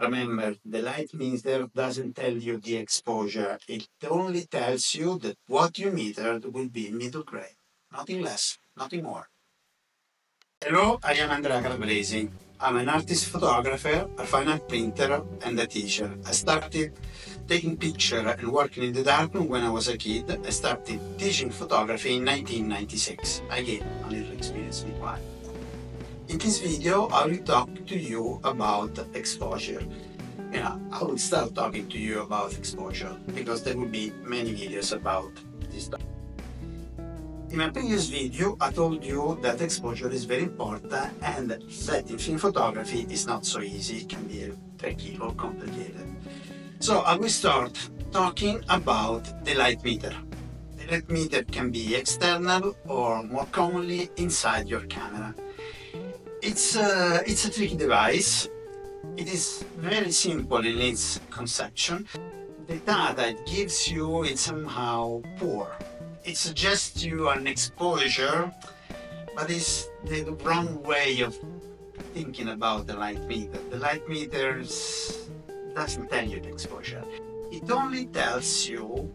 Remember, the light meter doesn't tell you the exposure. It only tells you that what you metered will be middle gray. Nothing less, nothing more. Hello, I am Andrea Calabresi. I'm an artist photographer, a fine art printer, and a teacher. I started taking pictures and working in the darkroom when I was a kid. I started teaching photography in 1996. I gained a little experience meanwhile. In this video, I will talk to you about exposure. Know, I will start talking to you about exposure because there will be many videos about this topic. In my previous video, I told you that exposure is very important and that in film photography is not so easy, it can be tricky or complicated. So I will start talking about the light meter. The light meter can be external or more commonly inside your camera. It's a, it's a tricky device. It is very simple in its conception. The data it gives you is somehow poor. It suggests you an exposure, but it's the wrong way of thinking about the light meter. The light meter doesn't tell you the exposure. It only tells you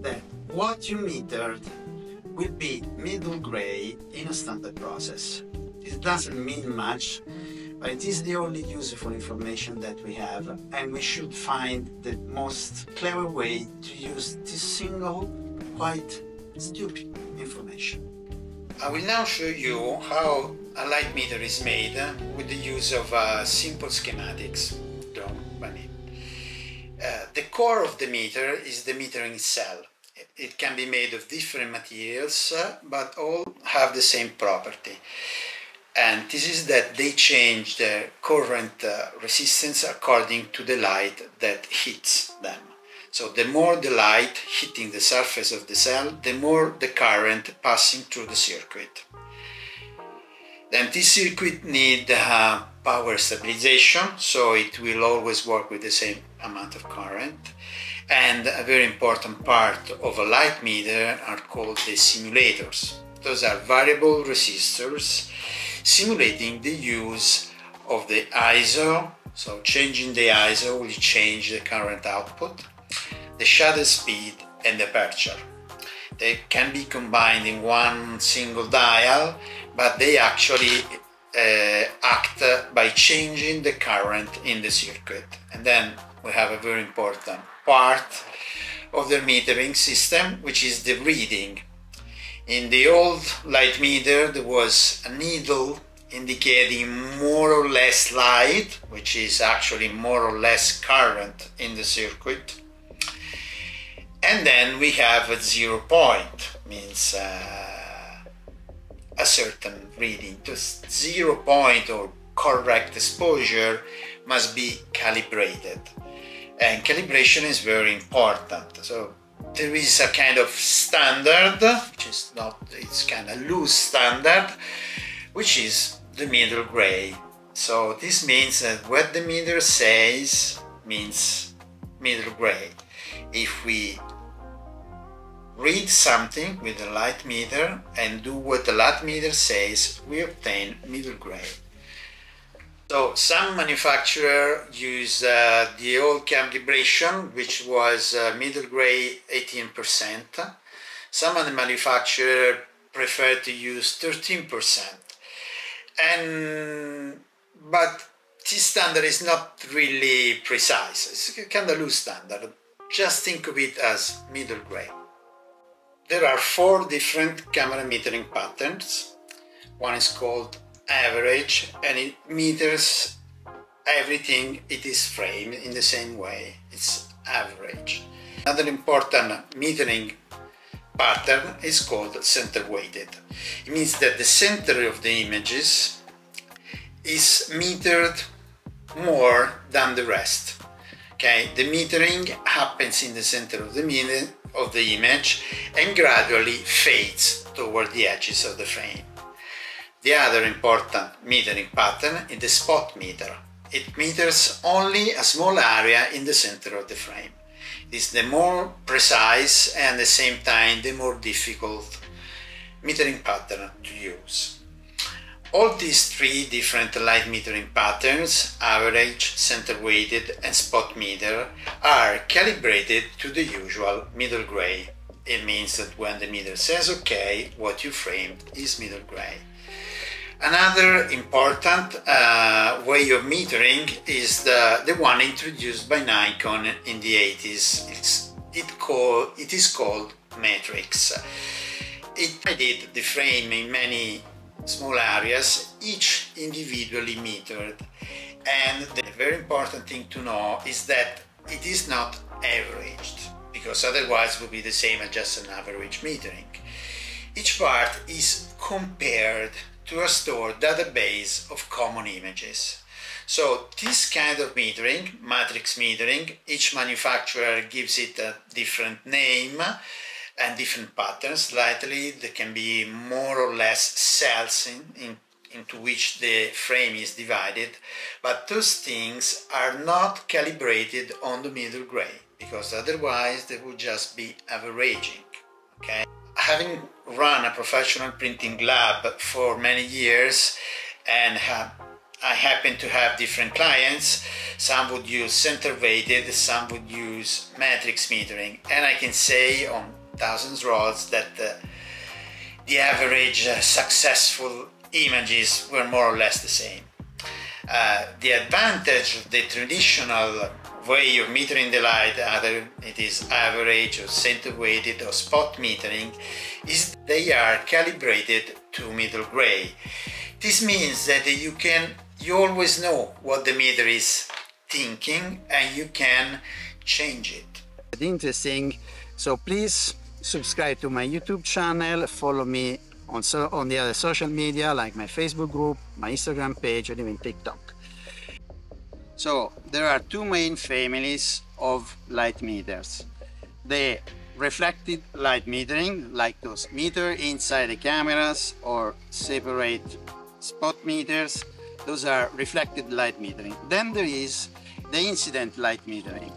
that what you metered will be middle gray in a standard process. It doesn't mean much, but it is the only useful information that we have, and we should find the most clever way to use this single, quite stupid information. I will now show you how a light meter is made with the use of uh, simple schematics drawn by me. Uh, the core of the meter is the metering cell. It can be made of different materials, uh, but all have the same property and this is that they change the current uh, resistance according to the light that hits them. So the more the light hitting the surface of the cell, the more the current passing through the circuit. Then this circuit need uh, power stabilization, so it will always work with the same amount of current. And a very important part of a light meter are called the simulators. Those are variable resistors simulating the use of the ISO. So changing the ISO will change the current output, the shutter speed and the aperture. They can be combined in one single dial, but they actually uh, act by changing the current in the circuit. And then we have a very important part of the metering system, which is the reading. In the old light meter, there was a needle indicating more or less light, which is actually more or less current in the circuit. And then we have a zero point, means uh, a certain reading. To zero point or correct exposure must be calibrated. And calibration is very important. So there is a kind of standard, which is not, it's kind of loose standard, which is the middle gray. So this means that what the meter says means middle gray. If we read something with the light meter and do what the light meter says, we obtain middle gray. So some manufacturer use uh, the old calibration, which was uh, middle gray 18%. Some of the manufacturer prefer to use 13%. And but this standard is not really precise. It's a kind of loose standard. Just think of it as middle gray. There are four different camera metering patterns. One is called average and it meters everything it is framed in the same way. It's average. Another important metering pattern is called center weighted. It means that the center of the images is metered more than the rest. Okay, the metering happens in the center of the, of the image and gradually fades toward the edges of the frame. The other important metering pattern is the spot meter. It meters only a small area in the center of the frame. It is the more precise and at the same time the more difficult metering pattern to use. All these three different light metering patterns, average, center weighted and spot meter, are calibrated to the usual middle gray. It means that when the meter says OK, what you framed is middle gray. Another important uh, way of metering is the, the one introduced by Nikon in the 80s. It's, it, call, it is called matrix. It did the frame in many small areas, each individually metered. And the very important thing to know is that it is not averaged, because otherwise it would be the same as just an average metering. Each part is compared to a stored database of common images. So this kind of metering, matrix metering, each manufacturer gives it a different name and different patterns. Slightly, there can be more or less cells in, in, into which the frame is divided, but those things are not calibrated on the middle gray, because otherwise they would just be averaging. Okay? Having run a professional printing lab for many years and I happen to have different clients. Some would use center weighted, some would use matrix metering. And I can say on thousands rolls that uh, the average uh, successful images were more or less the same. Uh, the advantage of the traditional way of metering the light, either it is average or center weighted or spot metering, is they are calibrated to middle gray. This means that you can you always know what the meter is thinking and you can change it. Interesting. So please subscribe to my YouTube channel, follow me on, so, on the other social media like my Facebook group, my Instagram page, and even TikTok. So there are two main families of light meters. The reflected light metering, like those meter inside the cameras or separate spot meters, those are reflected light metering. Then there is the incident light metering.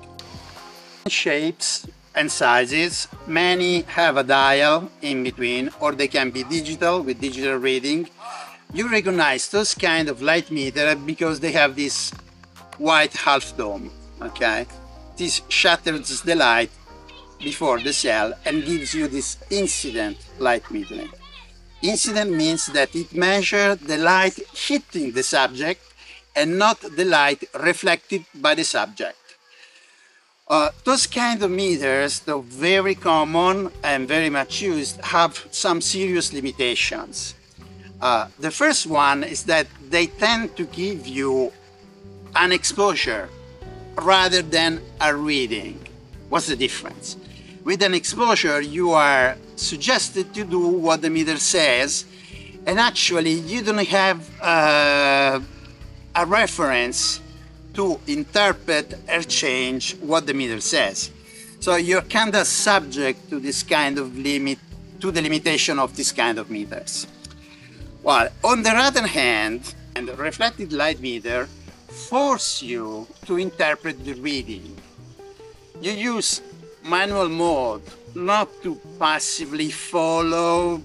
Shapes and sizes. Many have a dial in between or they can be digital with digital reading. You recognize those kind of light meter because they have this white half dome, okay? This shatters the light before the cell and gives you this incident light metering. Incident means that it measures the light hitting the subject and not the light reflected by the subject. Uh, those kind of meters, though very common and very much used, have some serious limitations. Uh, the first one is that they tend to give you an exposure rather than a reading. What's the difference? With an exposure, you are suggested to do what the meter says, and actually you don't have uh, a reference to interpret or change what the meter says. So you're kind of subject to this kind of limit, to the limitation of this kind of meters. Well, on the other hand, and the reflected light meter force you to interpret the reading. You use manual mode not to passively follow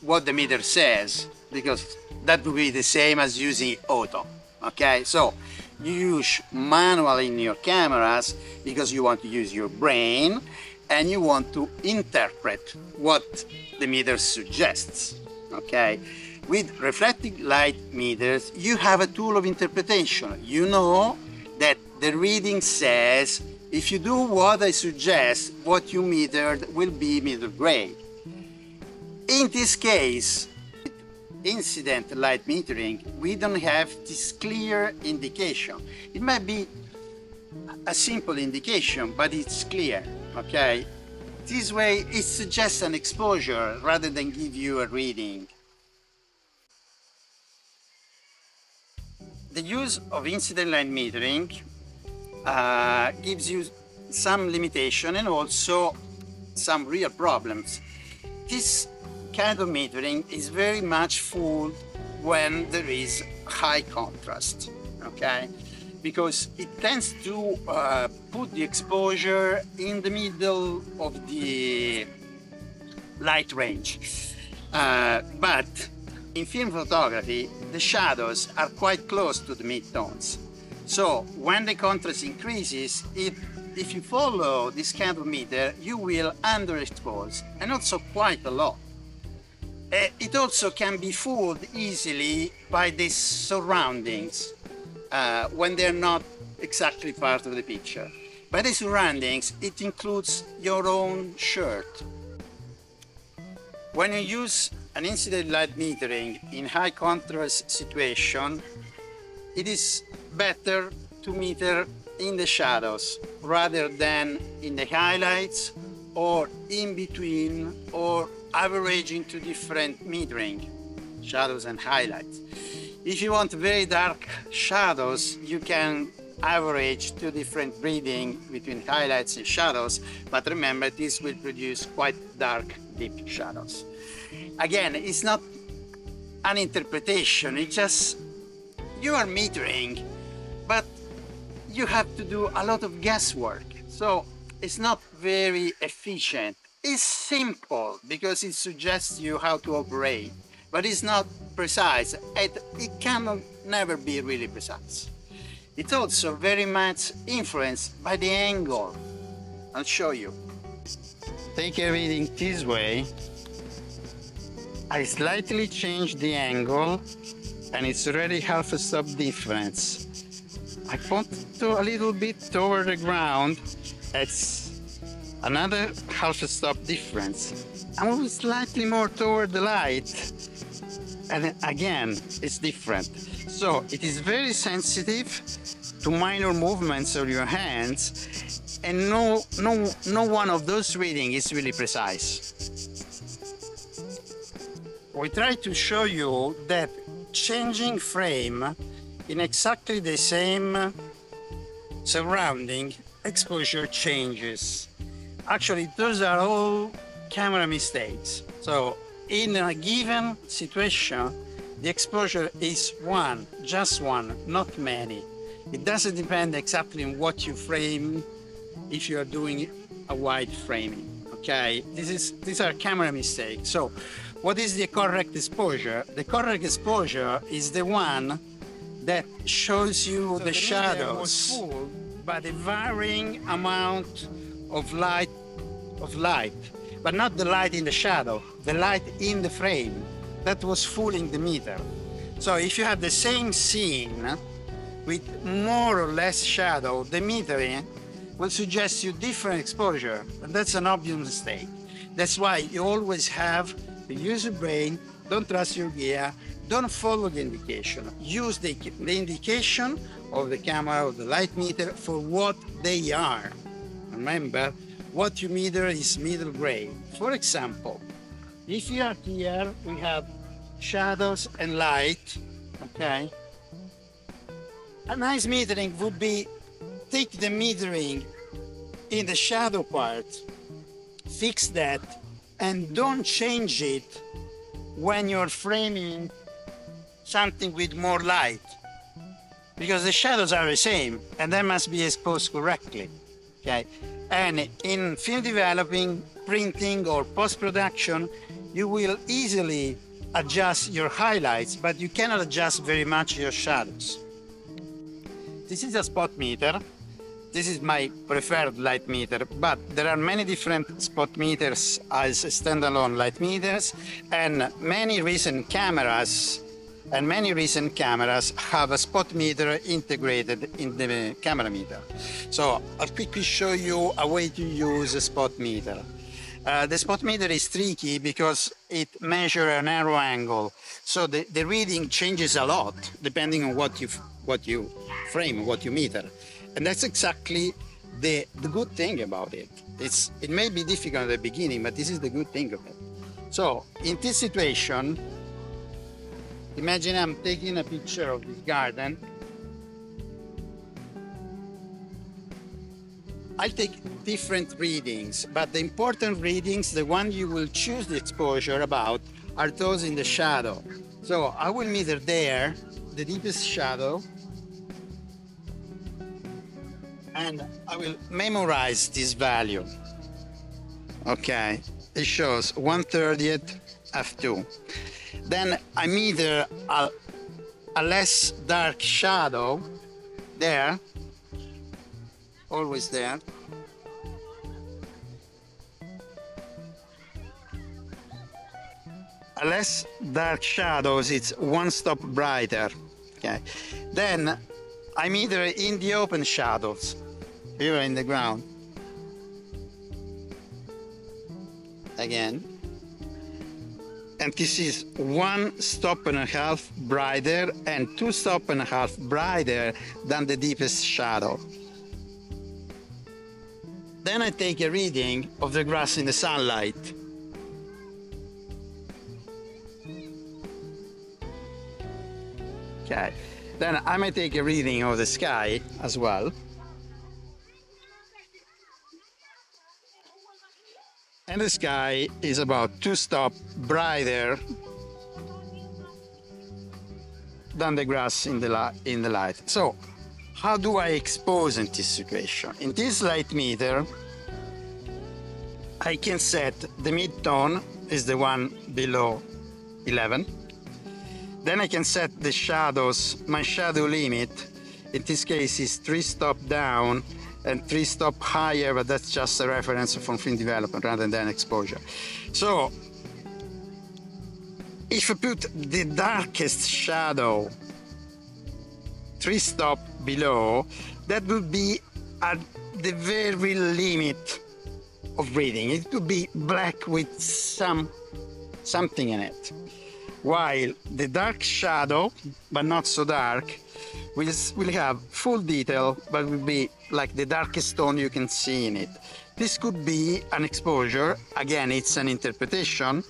what the meter says, because that would be the same as using auto. Okay, so you use manual in your cameras because you want to use your brain and you want to interpret what the meter suggests. Okay, with reflected light meters, you have a tool of interpretation. You know that the reading says if you do what I suggest, what you metered will be middle gray. In this case, incident light metering, we don't have this clear indication. It might be a simple indication, but it's clear, okay? This way, it suggests an exposure rather than give you a reading. The use of incident light metering uh, gives you some limitation and also some real problems. This kind of metering is very much fooled when there is high contrast, okay? Because it tends to uh, put the exposure in the middle of the light range. Uh, but in film photography, the shadows are quite close to the midtones. So when the contrast increases, if, if you follow this candle meter, you will underexpose, and also quite a lot. Uh, it also can be fooled easily by the surroundings uh, when they're not exactly part of the picture. By the surroundings, it includes your own shirt. When you use an incident light metering in high contrast situation, it is better to meter in the shadows rather than in the highlights or in between or averaging to different metering, shadows and highlights. If you want very dark shadows, you can average two different reading between highlights and shadows, but remember this will produce quite dark, deep shadows. Again, it's not an interpretation, it's just you are metering, but you have to do a lot of guesswork. So it's not very efficient. It's simple because it suggests you how to operate, but it's not precise. It, it cannot never be really precise. It's also very much influenced by the angle. I'll show you. Take reading this way. I slightly change the angle and it's already half a stop difference. I put to a little bit toward the ground. It's another half a stop difference. I move slightly more toward the light and again it's different. So it is very sensitive to minor movements of your hands and no, no, no one of those readings is really precise. We try to show you that changing frame in exactly the same surrounding exposure changes. Actually, those are all camera mistakes. So in a given situation, the exposure is one, just one, not many. It doesn't depend exactly on what you frame if you are doing a wide framing. Okay, this is these are camera mistakes. So, what is the correct exposure? The correct exposure is the one that shows you so the, the shadows by the varying amount of light of light, but not the light in the shadow, the light in the frame that was fooling the meter. So if you have the same scene with more or less shadow, the metering will suggest you different exposure, and that's an obvious mistake. That's why you always have to use your brain, don't trust your gear, don't follow the indication. Use the, the indication of the camera or the light meter for what they are. Remember, what you meter is middle gray. For example, if you are here, we have shadows and light, okay? A nice metering would be take the metering in the shadow part, fix that, and don't change it when you're framing something with more light. Because the shadows are the same and they must be exposed correctly. Okay. And in film developing, printing, or post-production, you will easily adjust your highlights, but you cannot adjust very much your shadows. This is a spot meter. This is my preferred light meter, but there are many different spot meters as standalone light meters, and many recent cameras and many recent cameras have a spot meter integrated in the camera meter. So I'll quickly show you a way to use a spot meter. Uh, the spot meter is tricky because it measures a narrow angle. So the, the reading changes a lot depending on what you what you frame, what you meter. And that's exactly the, the good thing about it. It's, it may be difficult at the beginning, but this is the good thing of it. So in this situation, imagine I'm taking a picture of this garden. I'll take different readings, but the important readings, the one you will choose the exposure about, are those in the shadow. So I will meter there, the deepest shadow, and I will memorize this value. Okay, it shows 1 30th f2. then I meter a, uh, a less dark shadow there, always there, less dark shadows, it's one stop brighter. Okay. Then I'm either in the open shadows, here in the ground. Again. And this is one stop and a half brighter and two stop and a half brighter than the deepest shadow. Then I take a reading of the grass in the sunlight. Okay. Then I may take a reading of the sky as well. And the sky is about two stop brighter than the grass in the, in the light. So how do I expose in this situation? In this light meter, I can set the mid-tone is the one below 11 then I can set the shadows, my shadow limit, in this case is three stop down and three stop higher, but that's just a reference from film development rather than exposure. So if I put the darkest shadow three stop below, that would be at the very limit of reading. It could be black with some something in it while the dark shadow, but not so dark, will, will have full detail, but will be like the darkest tone you can see in it. This could be an exposure, again, it's an interpretation,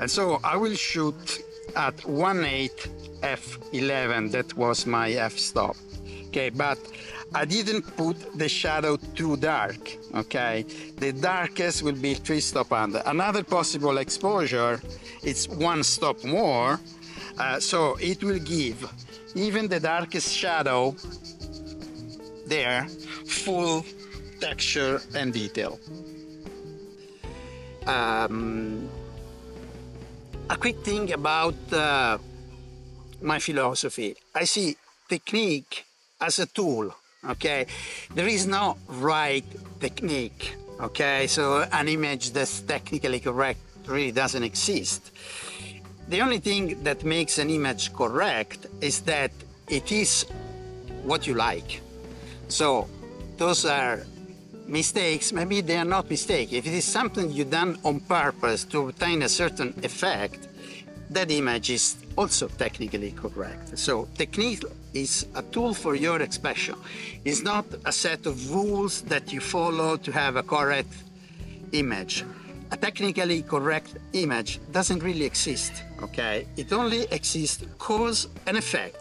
and so I will shoot at 1.8 f11, that was my f-stop, okay, but I didn't put the shadow too dark, okay? The darkest will be three stop under. Another possible exposure, it's one stop more, uh, so it will give even the darkest shadow there full texture and detail. Um, a quick thing about uh, my philosophy. I see technique as a tool okay? There is no right technique okay? So an image that's technically correct really doesn't exist. The only thing that makes an image correct is that it is what you like. So those are mistakes. Maybe they are not mistakes. If it is something you done on purpose to obtain a certain effect that image is also technically correct. So technique is a tool for your expression. It's not a set of rules that you follow to have a correct image. A technically correct image doesn't really exist, okay? It only exists cause and effect.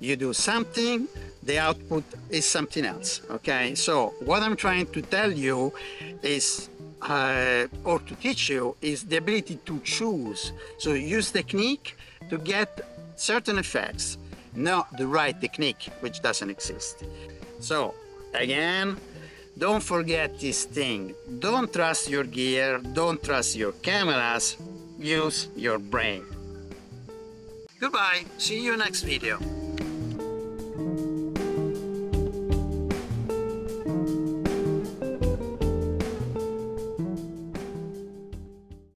You do something, the output is something else, okay? So what I'm trying to tell you is uh, or to teach you is the ability to choose. So use technique to get certain effects, not the right technique, which doesn't exist. So again, don't forget this thing. Don't trust your gear, don't trust your cameras, use your brain. Goodbye, see you next video.